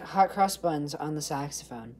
hot cross buns on the saxophone.